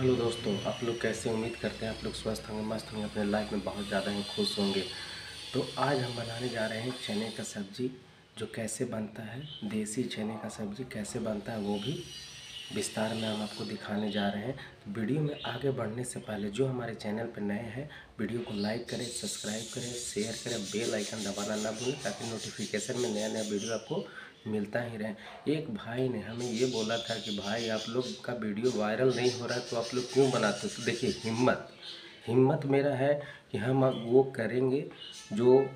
Hello दोस्तों, आप लोग कैसे उम्मीद करते हैं? आप लोग स्वस्थ होंगे, मस्त होंगे, अपने लाइफ में बहुत ज़्यादा ही खुश होंगे। तो आज हम बनाने जा रहे हैं चने का सब्ज़ी, जो कैसे बनता है, देसी चने का सब्ज़ी कैसे बनता है, वो भी विस्तार में हम आपको दिखाने जा रहे हैं। तो वीडियो में आगे बढ़ने से पहले, जो हमारे चैनल पर नए हैं, वीडियो को लाइक करें सब्सक्राइब करें शेयर करें बेल आइकन दबाना ना भूलें, ताकि नोटिफिकेशन में नया नया वीडियो आपको मिलता ही रहे। एक भाई ने हमें ये बोला था कि, भाई, आप लोग का वीडियो वायरल नहीं हो रहा तो आप लोग क्यों बनाते तो देखिए, हिम्मत। हिम्मत मेरा है कि हम वो करेंगे जो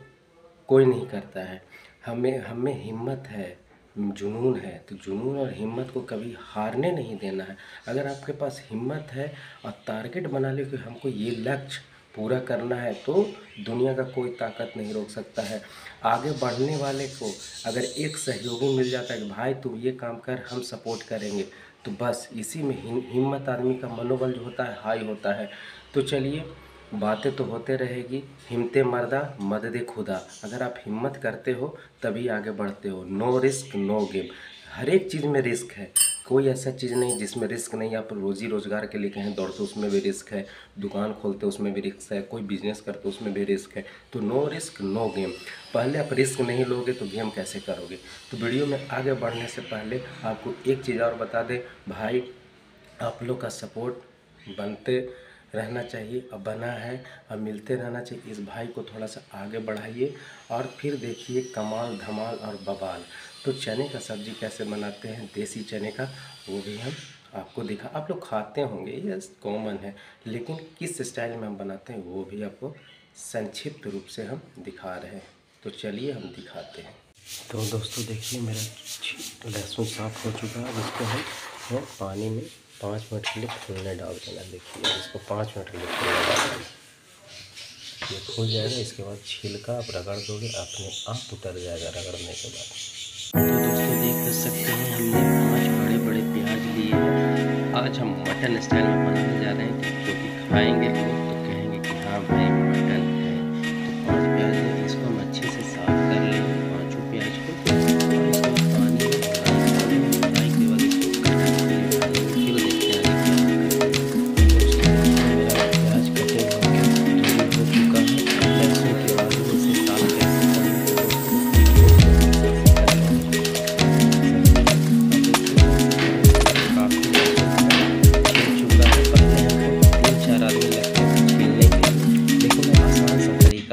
कोई नहीं करता है। हमें हमें हिम्मत है, जुनून है। तो जुनून और हिम्मत को कभी हारने नहीं देना है। अगर आपके पास हिम्मत है और टारगेट बना ले कि हमको ये लक्ष्य पूरा करना है तो दुनिया का कोई ताकत नहीं रोक सकता है। आगे बढ़ने वाले को अगर एक सहयोगी मिल जाता है कि, भाई तुम ये काम कर, हम सपोर्ट करेंगे। तो बस इसी में हिम्मत आदमी का मनोबल जो होता है, हाई होता है। तो चलिए, बातें तो होते रहेगी। हिम्मत मर्दा मदद खुदा। अगर आप हिम्मत करते हो, तभी आगे बढ़ते हो। नो रिस्क, नो गेम हर एक चीज़ में रिस्क है। कोई ऐसा चीज़ नहीं जिसमें रिस्क नहीं। आप रोज़ी रोज़गार के लिए कहें, दौड़ते उसमें भी रिस्क है। दुकान खोलते उसमें भी रिस्क है। कोई बिज़नेस करते उसमें भी रिस्क है। तो नो रिस्क, नो गेम। पहले आप रिस्क नहीं लोगे तो गेम कैसे करोगे? तो वीडियो में आगे बढ़ने से पहले आपको एक चीज़ और बता दें। भाई, आप लोग का सपोर्ट बनते रहना चाहिए। अब बना है, अब मिलते रहना चाहिए। इस भाई को थोड़ा सा आगे बढ़ाइए और फिर देखिए कमाल धमाल और बवाल। तो चने का सब्ज़ी कैसे बनाते हैं? देसी चने का, वो भी हम आपको दिखा, आप लोग खाते होंगे, ये कॉमन है, लेकिन किस स्टाइल में हम बनाते हैं, वो भी आपको संक्षिप्त रूप से हम दिखा रहे हैं। तो चलिए हम दिखाते हैं। तो दोस्तों, देखिए, मेरा लहसुन साफ़ हो चुका है इसको हम तो पानी में पाँच मिनट के लिए फूलने डाल देना, देखिए इसको पाँच मिनट के लिए फूलने डाल ये फूल जाएगा, इसके बाद छिलका आप रगड़ दोगे, अपने आप उतर जाएगा रगड़ने के बाद। तो दोस्तों देख सकते हैं हमने पाँच बड़े बड़े प्याज लिए आज हम मटन स्टाइल में बनाने जा रहे हैं। जो कि खाएँगे लोग तो कहेंगे कि हाँ भाई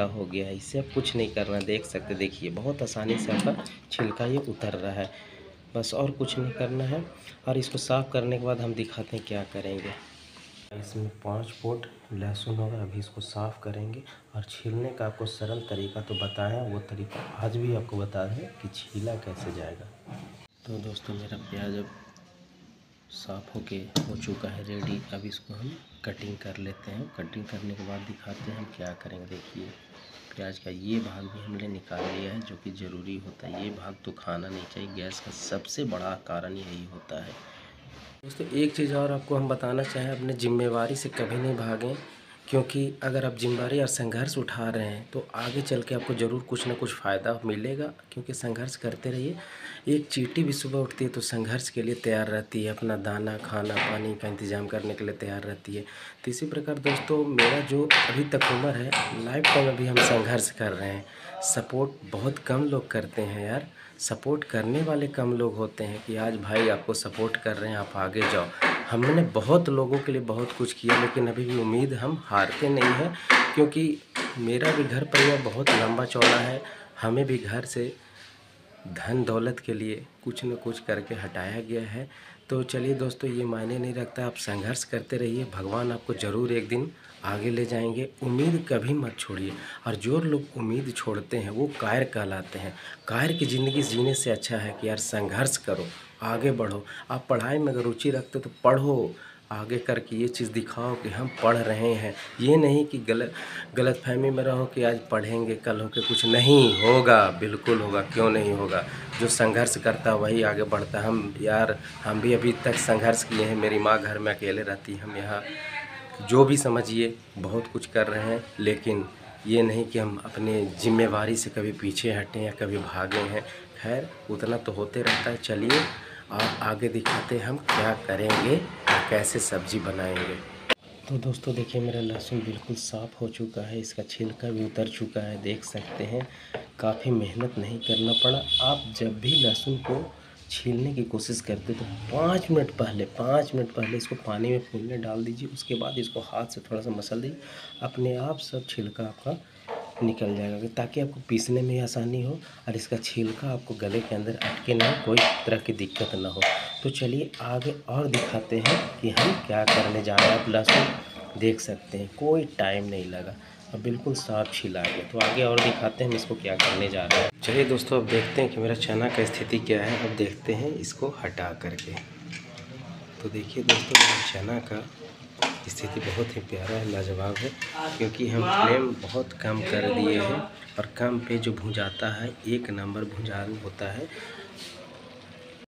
मटन गया है। इससे अब कुछ नहीं करना, देख सकते, देखिए, बहुत आसानी से आपका छिलका ये उतर रहा है। बस और कुछ नहीं करना है और इसको साफ़ करने के बाद हम दिखाते हैं क्या करेंगे। इसमें पाँच फुट लहसुन होगा, अभी इसको साफ़ करेंगे और छीलने का आपको सरल तरीका तो बताया, वो तरीका आज भी आपको बता दें कि छीला कैसे जाएगा। तो दोस्तों, मेरा प्याज अब साफ़ होके हो चुका है, रेडी। अब इसको हम कटिंग कर लेते हैं। कटिंग करने के बाद दिखाते हैं हम क्या करेंगे, देखिए। प्याज का ये भाग भी हमने निकाल लिया है, जो कि ज़रूरी होता है। ये भाग तो खाना नहीं चाहिए, गैस का सबसे बड़ा कारण यही होता है। दोस्तों, एक चीज़ और आपको हम बताना चाहें, अपने जिम्मेवारी से कभी नहीं भागें। क्योंकि अगर आप जिम्मेवारी और संघर्ष उठा रहे हैं तो आगे चल के आपको ज़रूर कुछ ना कुछ फ़ायदा मिलेगा, क्योंकि संघर्ष करते रहिए। एक चीटी भी सुबह उठती है तो संघर्ष के लिए तैयार रहती है, अपना दाना, खाना, पानी का इंतज़ाम करने के लिए तैयार रहती है। तो इसी प्रकार दोस्तों, मेरा जो अभी तक उम्र है, लाइफ टाइम अभी हम संघर्ष कर रहे हैं। सपोर्ट बहुत कम लोग करते हैं यार। सपोर्ट करने वाले कम लोग होते हैं कि आज भाई आपको सपोर्ट कर रहे हैं, आप आगे जाओ। हमने बहुत लोगों के लिए बहुत कुछ किया, लेकिन अभी भी उम्मीद हम हारते नहीं हैं, क्योंकि मेरा भी घर परिवार बहुत लंबा चौड़ा है। हमें भी घर से धन दौलत के लिए कुछ न कुछ करके हटाया गया है। तो चलिए दोस्तों, ये मायने नहीं रखता, आप संघर्ष करते रहिए। भगवान आपको ज़रूर एक दिन आगे ले जाएँगे। उम्मीद कभी मत छोड़िए। और जो लोग उम्मीद छोड़ते हैं, वो कायर कहलाते हैं। कायर की ज़िंदगी जीने से अच्छा है कि यार संघर्ष करो। आगे बढ़ो। आप पढ़ाई में अगर रुचि रखते हो तो पढ़ो। आगे करके ये चीज़ दिखाओ कि हम पढ़ रहे हैं। ये नहीं कि गलत गलत फहमी में रहो कि आज पढ़ेंगे, कल हो के कुछ नहीं होगा। बिल्कुल होगा, क्यों नहीं होगा? जो संघर्ष करता वही आगे बढ़ता हम यार, हम भी अभी तक संघर्ष किए हैं। मेरी माँ घर में अकेले रहती हम यहाँ जो भी समझिए, बहुत कुछ कर रहे हैं। लेकिन ये नहीं कि हम अपने जिम्मेवारी से कभी पीछे हटें या कभी भागे हैं। खैर, उतना तो होते रहता है। चलिए और आगे दिखाते हम क्या करेंगे, कैसे सब्ज़ी बनाएँगे। तो दोस्तों देखिए, मेरा लहसुन बिल्कुल साफ़ हो चुका है, इसका छिलका भी उतर चुका है, देख सकते हैं। काफ़ी मेहनत नहीं करना पड़ा। आप जब भी लहसुन को छीलने की कोशिश करते तो पाँच मिनट पहले, पाँच मिनट पहले इसको पानी में फूलने डाल दीजिए, उसके बाद इसको हाथ से थोड़ा सा मसल दीजिए। अपने आप सब छिलका आपका निकल जाएगा ताकि आपको पीसने में आसानी हो और इसका छिलका आपको गले के अंदर अटके ना कोई तरह की दिक्कत ना हो। तो चलिए आगे और दिखाते हैं कि हम क्या करने जा रहे हैं। आप लहसुन देख सकते हैं, कोई टाइम नहीं लगा। अब बिल्कुल साफ़ छिला गया। तो आगे और दिखाते हैं हम इसको क्या करने जा रहे हैं। चलिए दोस्तों, अब देखते हैं कि मेरा चना का स्थिति क्या है। अब देखते हैं इसको हटा करके। तो देखिए दोस्तों, मेरा चना का स्थिति बहुत ही प्यारा है लाजवाब है, क्योंकि हम फ्लेम बहुत कम कर दिए हैं और कम पे जो भुंजाता है, एक नंबर भुंजान होता है।